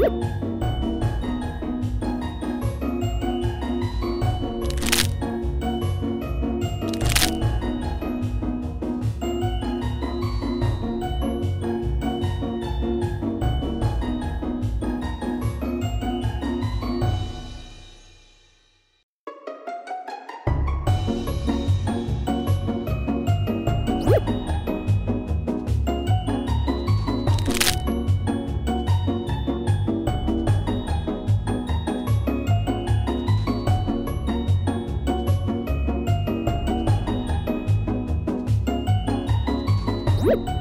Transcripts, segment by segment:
Thank you. you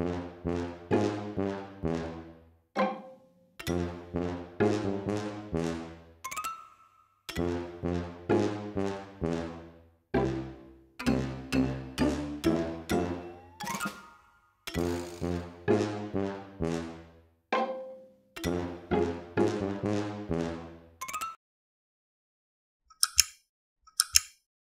Mm-hmm.